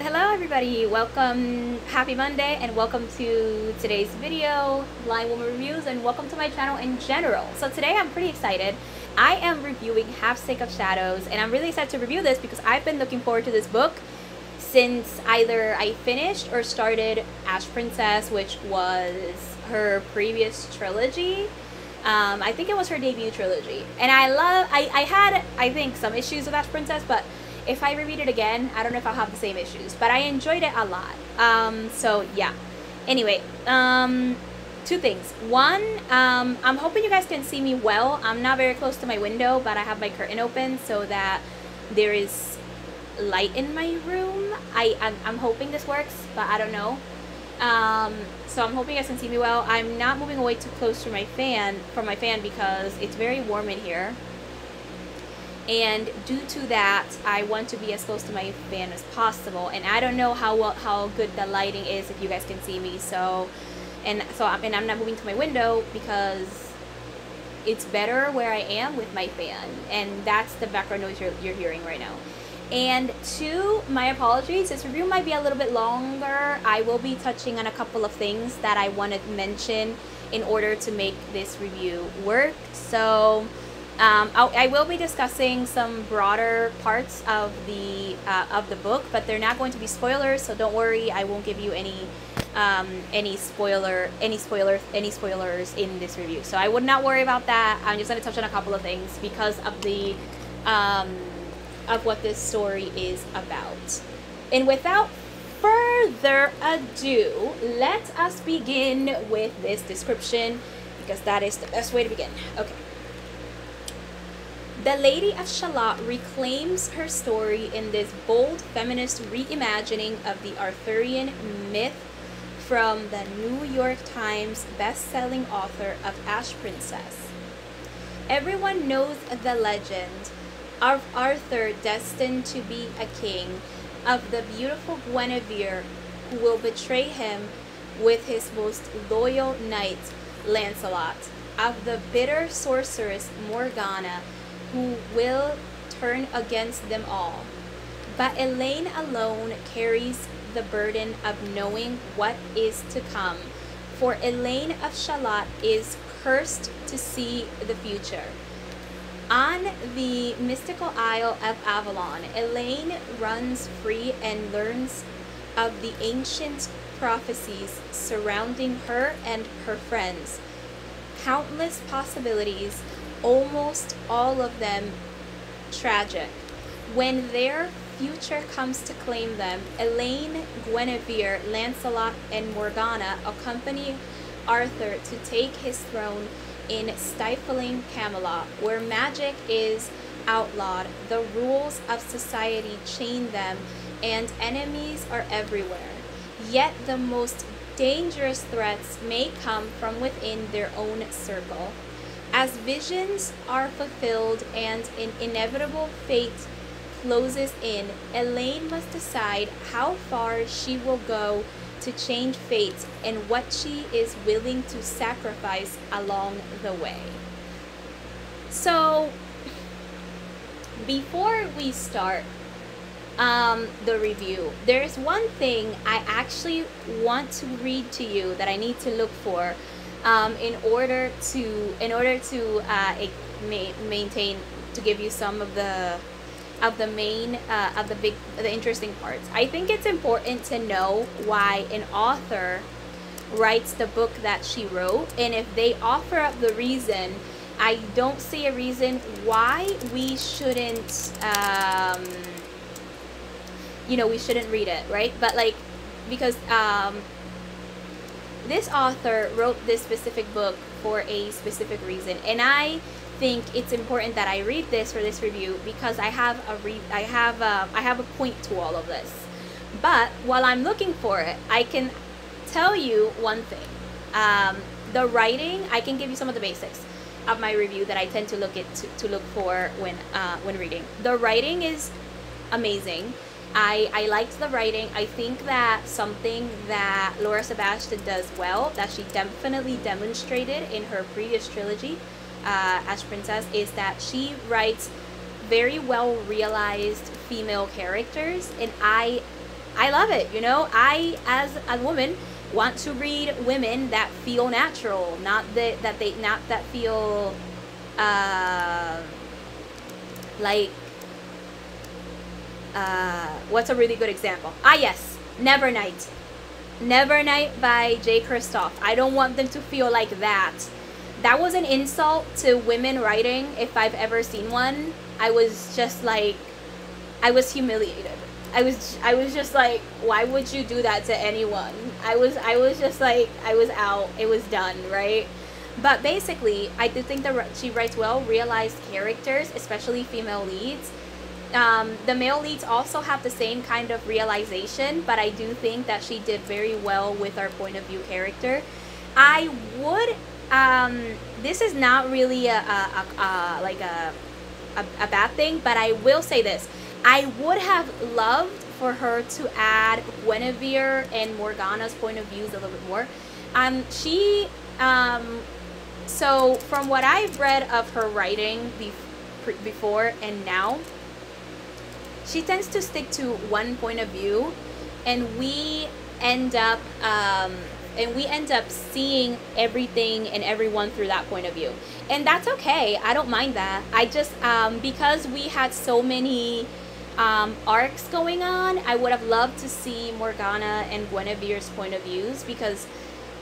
Hello everybody, welcome, happy Monday and welcome to today's video, Blind Woman Reviews and welcome to my channel in general. So today I'm pretty excited. I am reviewing Half Sick of Shadows and I'm really excited to review this because I've been looking forward to this book since either I finished or started Ash Princess, which was her previous trilogy. Um, I think it was her debut trilogy. And I love, I, I had, I think, some issues with Ash Princess, but if I reread it again, I don't know if I'll have the same issues, but I enjoyed it a lot. Um, so yeah. Anyway, um, two things. One, um, I'm hoping you guys can see me well. I'm not very close to my window, but I have my curtain open so that there is light in my room. I, I'm, I'm hoping this works, but I don't know. Um, so I'm hoping you guys can see me well. I'm not moving away too close to my fan, from my fan because it's very warm in here and due to that I want to be as close to my fan as possible. And I don't know how well, how good the lighting is if you guys can see me. So and so I'm, and I'm not moving to my window because it's better where I am with my fan. And that's the background noise you're, you're hearing right now. And two my apologies. This review might be a little bit longer. I will be touching on a couple of things that I want to mention in order to make this review work. So um, I will be discussing some broader parts of the uh, of the book, but they're not going to be spoilers, so don't worry. I won't give you any um, any spoiler any spoilers any spoilers in this review. So I would not worry about that. I'm just going to touch on a couple of things because of the um, of what this story is about. And without further ado, let us begin with this description because that is the best way to begin. Okay. The Lady of Shalott reclaims her story in this bold feminist reimagining of the Arthurian myth from the New York Times best-selling author of Ash Princess. Everyone knows the legend of Arthur destined to be a king, of the beautiful Guinevere who will betray him with his most loyal knight, Lancelot, of the bitter sorceress Morgana who will turn against them all. But Elaine alone carries the burden of knowing what is to come, for Elaine of Shalott is cursed to see the future. On the mystical Isle of Avalon, Elaine runs free and learns of the ancient prophecies surrounding her and her friends. Countless possibilities almost all of them tragic. When their future comes to claim them, Elaine, Guinevere, Lancelot, and Morgana accompany Arthur to take his throne in stifling Camelot, where magic is outlawed, the rules of society chain them, and enemies are everywhere. Yet the most dangerous threats may come from within their own circle. As visions are fulfilled and an inevitable fate closes in, Elaine must decide how far she will go to change fate and what she is willing to sacrifice along the way. So, before we start um, the review, there's one thing I actually want to read to you that I need to look for um, in order to in order to uh, ma- maintain to give you some of the of the main uh, of the big the interesting parts. I think it's important to know why an author writes the book that she wrote, and if they offer up the reason, I don't see a reason why we shouldn't. Um, you know, we shouldn't read it, right? But like, because um, this author wrote this specific book for a specific reason and i think it's important that i read this for this review because i have a re i have a, i have a point to all of this. But while i'm looking for it i can tell you one thing. Um, the writing i can give you some of the basics of my review that i tend to look at to, to look for when uh, when reading. The writing is amazing I, I liked the writing. I think that something that Laura Sebastian does well, that she definitely demonstrated in her previous trilogy, uh, Ash Princess, is that she writes very well realized female characters, and I I love it. You know, I as a woman want to read women that feel natural, not that that they not that feel uh, like uh, what's a really good example? Ah, yes, Nevernight. Nevernight by Jay Kristoff. I don't want them to feel like that. That was an insult to women writing if I've ever seen one. I was just like, I was humiliated. I was I was just like, why would you do that to anyone? I was I was just like I was out. It was done, right? But basically, I do think that she writes well realized characters, especially female leads. Um, the male leads also have the same kind of realization, but I do think that she did very well with our point of view character. I would. Um, this is not really a, a, a, a like a, a, bad thing, but I will say this: I would have loved for her to add Guinevere and Morgana's point of views a little bit more. Um, she um, so from what I've read of her writing be- before and now, she tends to stick to one point of view, and we end up um, and we end up seeing everything and everyone through that point of view, and that's okay. I don't mind that. I just um, because we had so many. Um, arcs going on. I would have loved to see Morgana and Guinevere's point of views because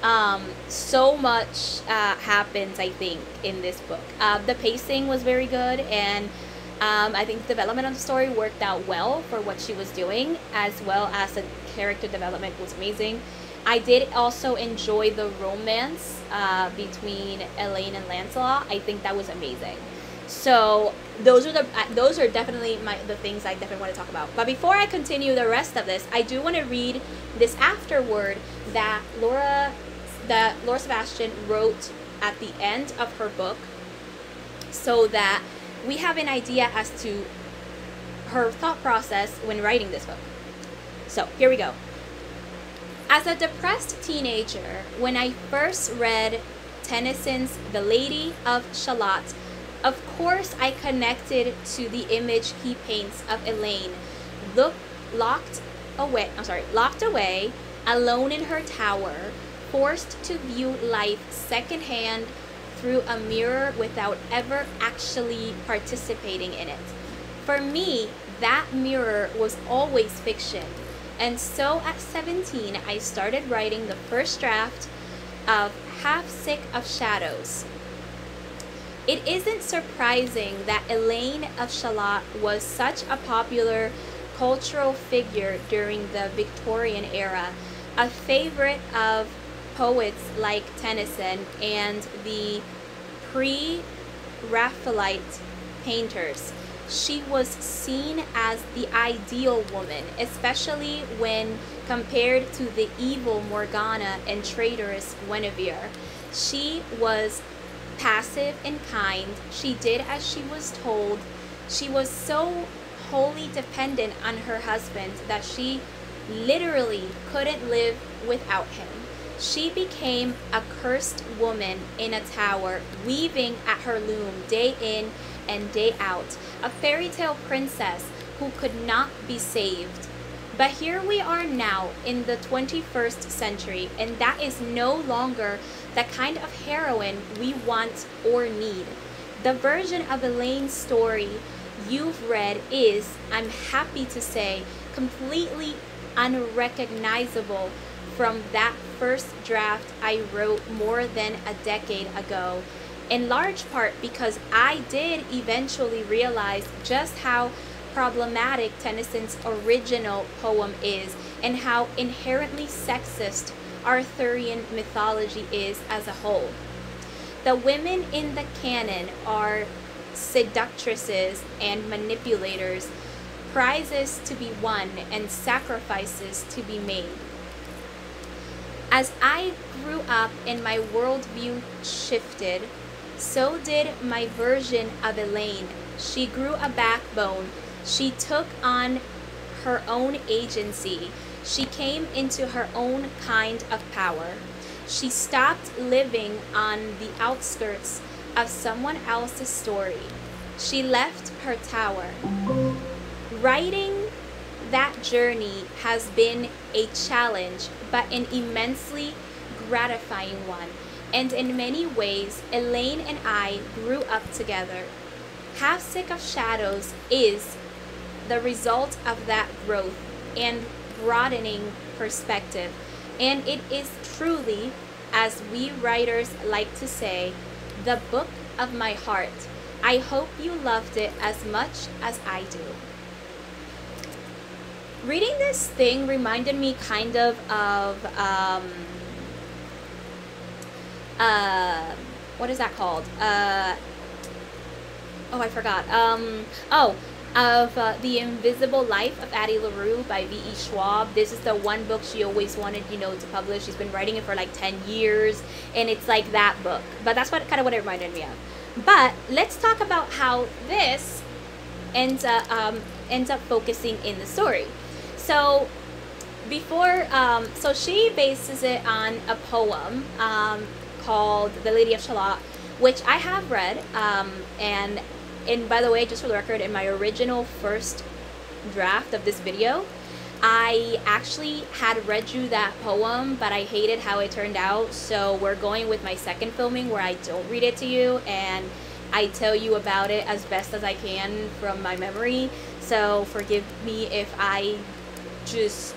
um, so much uh, happens, I think, in this book. Uh, the pacing was very good, and um, I think the development of the story worked out well for what she was doing, as well as the character development was amazing. I did also enjoy the romance uh, between Elaine and Lancelot. I think that was amazing. So those are the uh, those are definitely my the things I definitely want to talk about. But before I continue the rest of this, I do want to read this afterword that Laura that Laura Sebastian wrote at the end of her book so that we have an idea as to her thought process when writing this book. So, here we go. As a depressed teenager, when I first read Tennyson's The Lady of Shalott, of course I connected to the image he paints of Elaine, look, locked away, I'm sorry, locked away, alone in her tower, forced to view life secondhand through a mirror without ever actually participating in it. For me, that mirror was always fiction. And so at 17, I started writing the first draft of Half Sick of Shadows. It isn't surprising that Elaine of Shalott was such a popular cultural figure during the Victorian era, a favorite of poets like Tennyson and the pre Raphaelite painters. She was seen as the ideal woman, especially when compared to the evil Morgana and traitorous Guinevere. She was passive and kind. She did as she was told. She was so wholly dependent on her husband that she literally couldn't live without him. She became a cursed woman in a tower, weaving at her loom day in and day out, a fairy tale princess who could not be saved. But here we are now in the 21st century, and that is no longer the kind of heroine we want or need. The version of Elaine's story you've read is, I'm happy to say, completely unrecognizable from that first draft I wrote more than a decade ago, in large part because I did eventually realize just how problematic Tennyson's original poem is and how inherently sexist Arthurian mythology is as a whole. The women in the canon are seductresses and manipulators, prizes to be won, and sacrifices to be made. As I grew up and my worldview shifted, so did my version of Elaine. She grew a backbone. She took on her own agency. She came into her own kind of power. She stopped living on the outskirts of someone else's story. She left her tower. Writing that journey has been a challenge, but an immensely gratifying one. And in many ways, Elaine and I grew up together. Half Sick of Shadows is the result of that growth and broadening perspective. And it is truly, as we writers like to say, the book of my heart. I hope you loved it as much as I do. Reading this thing reminded me kind of of um, uh, what is that called? Uh, oh, I forgot. Um, oh, of uh, The Invisible Life of Addie LaRue by V.E. Schwab. This is the one book she always wanted, you know, to publish. She's been writing it for like 10 years, and it's like that book. But that's what kind of what it reminded me of. But let's talk about how this ends up, um, ends up focusing in the story. So before, um, so she bases it on a poem um, called The Lady of Shalott, which I have read, um, and and by the way, just for the record, in my original first draft of this video, I actually had read you that poem, but I hated how it turned out. So we're going with my second filming where I don't read it to you and I tell you about it as best as I can from my memory. So forgive me if I just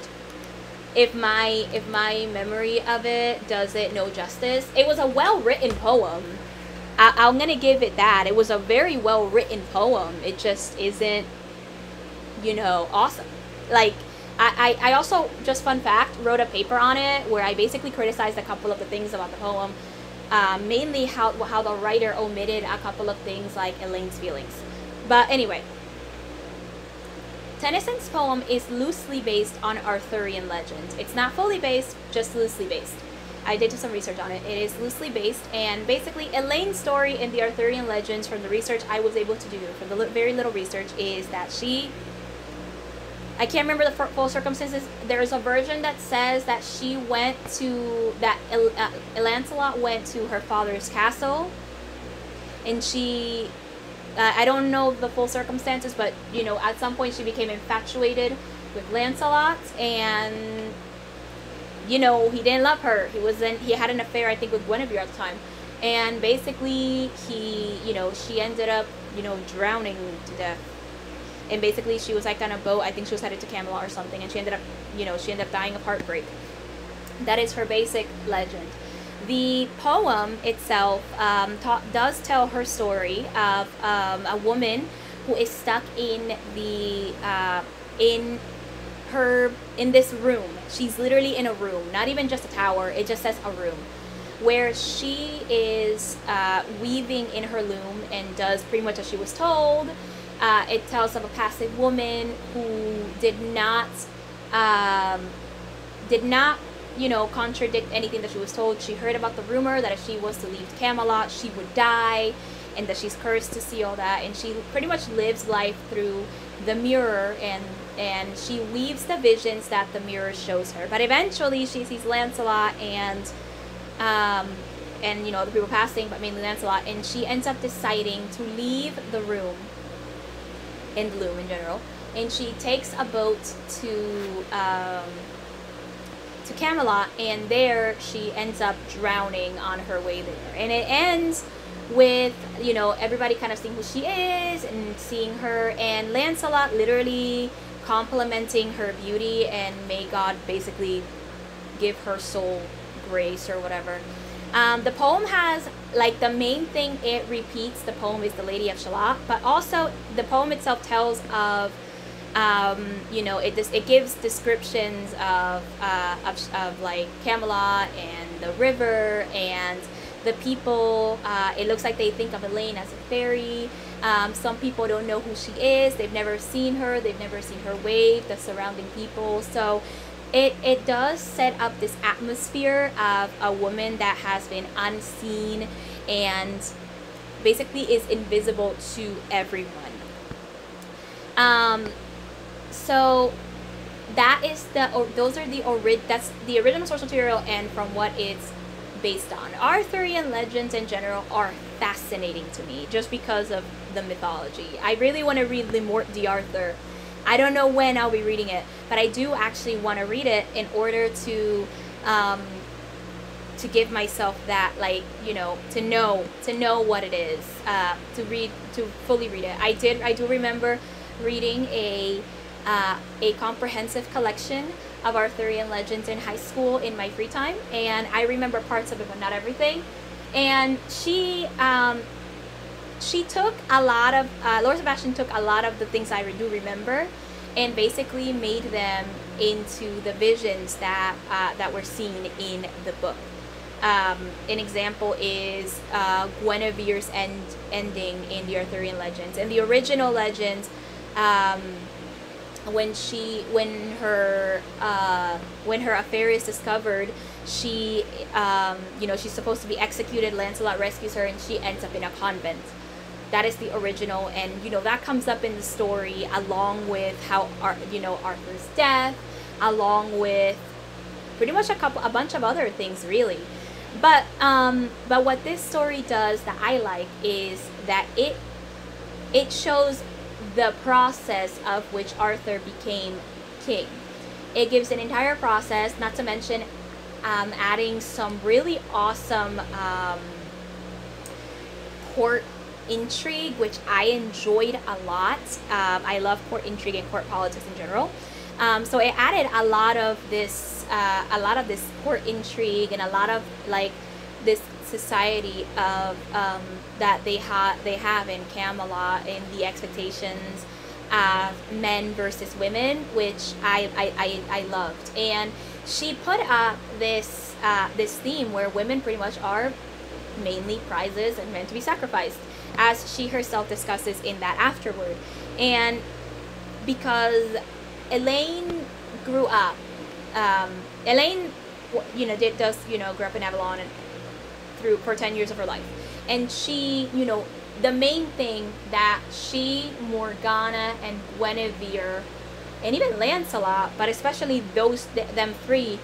if my if my memory of it does it no justice. It was a well written poem. I, i'm gonna give it that. It was a very well written poem. It just isn't, you know, awesome. Like, I, I, also, just fun fact, wrote a paper on it where I basically criticized a couple of the things about the poem. Uh, mainly how, how the writer omitted a couple of things like Elaine's feelings. But anyway, Tennyson's poem is loosely based on Arthurian legend. It's not fully based, just loosely based. I did some research on it. It is loosely based, and basically, Elaine's story in the Arthurian legends, from the research I was able to do, from the very little research, is that she. I can't remember the full circumstances. There's a version that says that she went to that El, uh, Lancelot went to her father's castle, and she. Uh, I don't know the full circumstances, but you know, at some point she became infatuated with Lancelot, and you know, he didn't love her. He wasn't. He had an affair, I think, with Guinevere at the time, and basically, he, you know, she ended up, you know, drowning to death. And basically, she was like on a boat. I think she was headed to Camelot or something, and she ended up, you know, she ended up dying of heartbreak. That is her basic legend. The poem itself um, does tell her story of um, a woman who is stuck in the uh, in her in this room. She's literally in a room, not even just a tower. It just says a room, where she is uh, weaving in her loom and does pretty much as she was told. Uh, it tells of a passive woman who did not um, did not you know contradict anything that she was told. She heard about the rumor that if she was to leave Camelot, she would die, and that she's cursed to see all that. And she pretty much lives life through the mirror and and she weaves the visions that the mirror shows her. But eventually, she sees Lancelot and, um, and you know the people passing, but mainly Lancelot, and she ends up deciding to leave the room. In Bloom in general, and she takes a boat to um, to Camelot, and there she ends up drowning on her way there, and it ends with you know everybody kind of seeing who she is and seeing her and Lancelot literally complimenting her beauty and may God basically give her soul grace or whatever. Um, the poem has like the main thing it repeats. The poem is the Lady of Shalott, but also the poem itself tells of um, you know it just it gives descriptions of, uh, of of like Camelot and the river and the people. Uh, it looks like they think of Elaine as a fairy. Um, some people don't know who she is. They've never seen her. They've never seen her wave, the surrounding people. So it, it does set up this atmosphere of a woman that has been unseen and basically is invisible to everyone. Um, so that is the or those are the ori- that's the original source material and from what it's based on. Arthurian legends in general are fascinating to me just because of the mythology. I really want to read Le Morte d'Arthur I don't know when I'll be reading it, but I do actually want to read it in order to um, to give myself that like you know to know to know what it is uh, to read to fully read it. I did I do remember reading a uh, a comprehensive collection of Arthurian legends in high school in my free time, and I remember parts of it, but not everything. And she um, she took a lot of uh, Laura Sebastian took a lot of the things I do remember, and basically made them into the visions that uh, that were seen in the book. Um, an example is uh, Guinevere's end ending in the Arthurian legends. In the original legends, um, when she when her uh, when her affair is discovered, she um, you know she's supposed to be executed. Lancelot rescues her, and she ends up in a convent. That is the original, and you know that comes up in the story along with how Ar- you know Arthur's death, along with pretty much a couple a bunch of other things really. But um, but what this story does that I like is that it it shows the process of which Arthur became king. It gives an entire process, not to mention um, adding some really awesome um, court intrigue, which I enjoyed a lot. Um, I love court intrigue and court politics in general. Um, so it added a lot of this, uh, a lot of this court intrigue and a lot of like this society of um, that they have they have in Camelot in the expectations of men versus women, which I I, I, I loved. And she put up this uh, this theme where women pretty much are mainly prizes and meant to be sacrificed, as she herself discusses in that afterward. And because Elaine grew up, um, Elaine, you know, did does you know grew up in Avalon and through for 10 years of her life. And she, you know, the main thing that she, Morgana, and Guinevere, and even Lancelot, but especially those them three,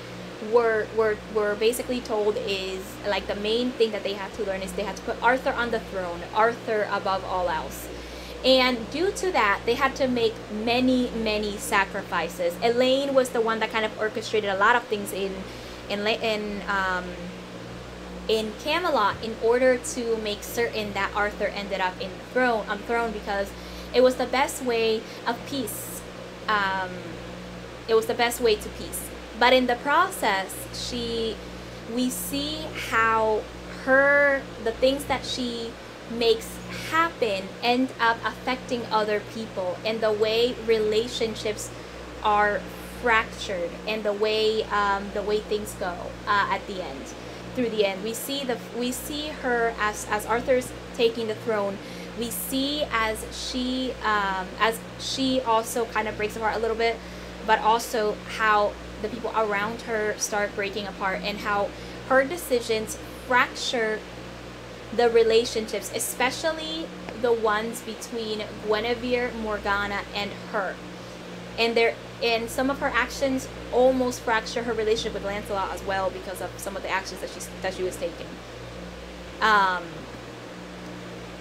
were were were basically told is like the main thing that they had to learn is they had to put Arthur on the throne, Arthur above all else. And due to that, they had to make many, many sacrifices. Elaine was the one that kind of orchestrated a lot of things in, in, in um, in Camelot in order to make certain that Arthur ended up in throne on the throne because it was the best way of peace. Um, it was the best way to peace. But in the process, she we see how her the things that she makes happen end up affecting other people and the way relationships are fractured and the way um, the way things go uh, at the end through the end. We see the we see her as as Arthur's taking the throne. We see as she um, as she also kind of breaks apart a little bit, but also how the people around her start breaking apart and how her decisions fracture the relationships, especially the ones between Guinevere, Morgana, and her. And there and some of her actions almost fracture her relationship with Lancelot as well because of some of the actions that she that she was taking. Um,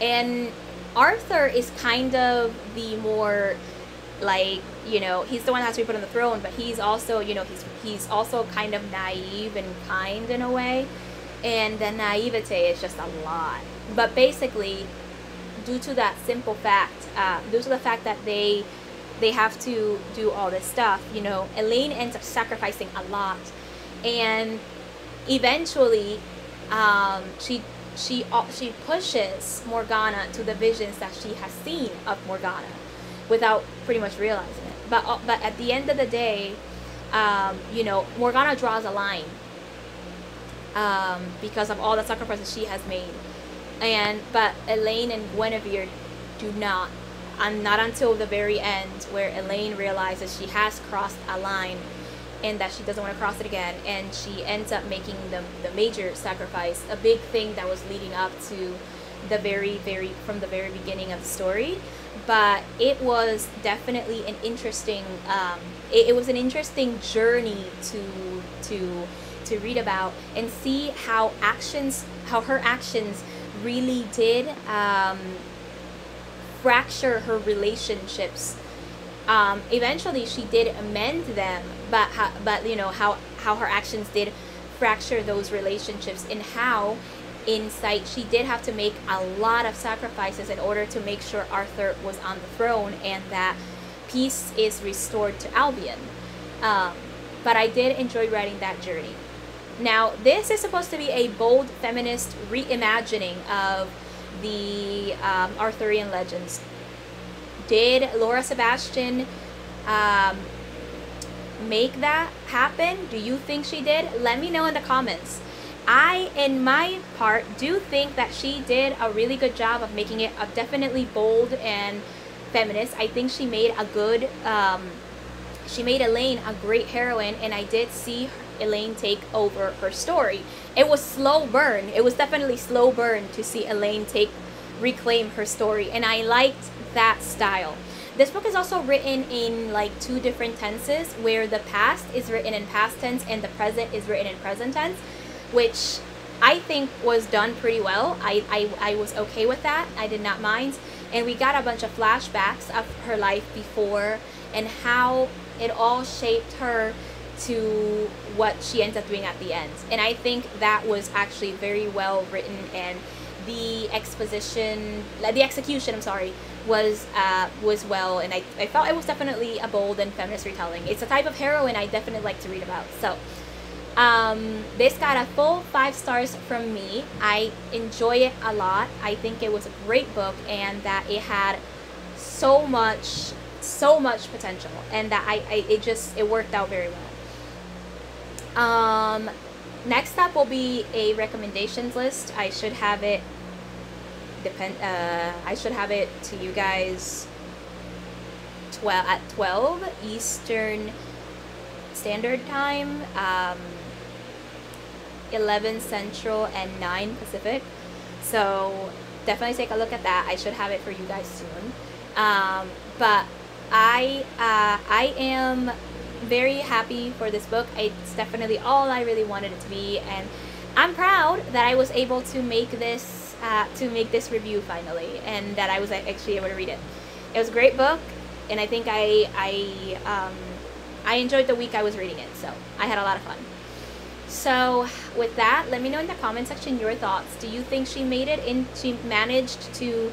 and Arthur is kind of the more like you know he's the one that has to be put on the throne, but he's also you know he's he's also kind of naive and kind in a way, and the naivete is just a lot. But basically, due to that simple fact, uh, due to the fact that they they have to do all this stuff. You know, Elaine ends up sacrificing a lot, and eventually, um, she she uh, she pushes Morgana to the visions that she has seen of Morgana, without pretty much realizing it. But uh, but at the end of the day, um, you know, Morgana draws a line um, because of all the sacrifices she has made, and but Elaine and Guinevere do not and not until the very end where Elaine realizes she has crossed a line and that she doesn't want to cross it again and she ends up making the, the major sacrifice a big thing that was leading up to the very very from the very beginning of the story. But it was definitely an interesting um, it, it was an interesting journey to to to read about and see how actions how her actions really did um, fracture her relationships Um, eventually, she did amend them, but how, but you know how how her actions did fracture those relationships and how insight she did have to make a lot of sacrifices in order to make sure Arthur was on the throne and that peace is restored to Albion. Um, but I did enjoy writing that journey. Now, this is supposed to be a bold feminist reimagining of the um, Arthurian legends. Did Laura Sebastian um, make that happen? Do you think she did? Let me know in the comments. I, in my part, do think that she did a really good job of making it a definitely bold and feminist. I think she made a good, um, she made Elaine a great heroine, and I did see Elaine take over her story. It was slow burn. It was definitely slow burn to see Elaine take, reclaim her story, and I liked that style. This book is also written in like two different tenses, where the past is written in past tense and the present is written in present tense which I think was done pretty well. I, I, I was okay with that. I did not mind. And we got a bunch of flashbacks of her life before and how it all shaped her to what she ends up doing at the end. And I think that was actually very well written and the exposition, the execution, I'm sorry, was uh, was well, and I, I felt it was definitely a bold and feminist retelling. It's a type of heroine I definitely like to read about. So um, this got a full five stars from me. I enjoy it a lot. I think it was a great book and that it had so much, so much potential and that I, I it just, it worked out very well. Um, next up will be a recommendations list. I should have it depend uh, I should have it to you guys 12 at 12 Eastern Standard Time. Um, 11 Central, and 9 Pacific. So definitely take a look at that. I should have it for you guys soon. Um, but I uh, I am very happy for this book. It's definitely all I really wanted it to be, and I'm proud that I was able to make this uh, to make this review finally, and that I was actually able to read it. It was a great book, and I think I I um, I enjoyed the week I was reading it, so I had a lot of fun. So with that, let me know in the comment section your thoughts. Do you think she made it in, she managed to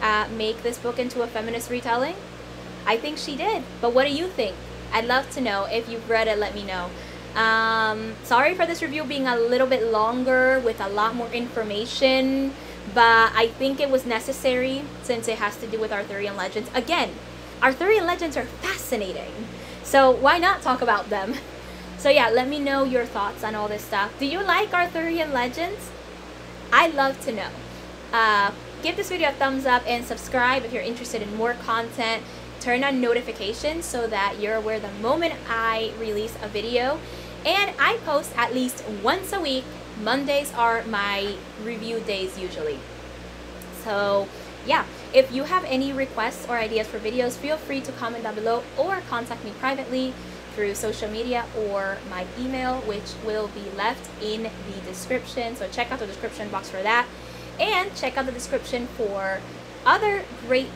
uh, make this book into a feminist retelling? I think she did, but what do you think? I'd love to know. If you've read it, let me know. Um, sorry for this review being a little bit longer with a lot more information, but I think it was necessary since it has to do with Arthurian legends. Again, Arthurian legends are fascinating, so why not talk about them? So yeah, let me know your thoughts on all this stuff. Do you like Arthurian legends? I'd love to know. Uh, give this video a thumbs up and subscribe if you're interested in more content. Turn on notifications so that you're aware the moment I release a video. And I post at least once a week. Mondays are my review days usually. So yeah, if you have any requests or ideas for videos, feel free to comment down below or contact me privately through social media or my email, which will be left in the description. So check out the description box for that. And check out the description for other great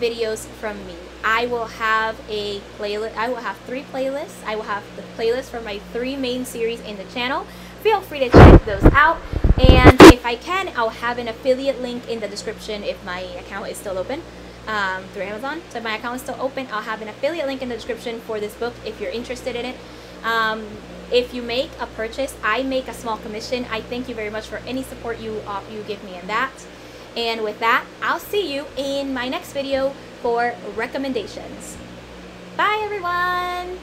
videos from me. I will have a playlist. I will have three playlists. I will have the playlist for my three main series in the channel. Feel free to check those out. And if I can, I'll have an affiliate link in the description if my account is still open um, through Amazon. So my account is still open. I'll have an affiliate link in the description for this book if you're interested in it. Um, if you make a purchase, I make a small commission. I thank you very much for any support you uh, you give me in that. And with that, I'll see you in my next video for recommendations. Bye everyone!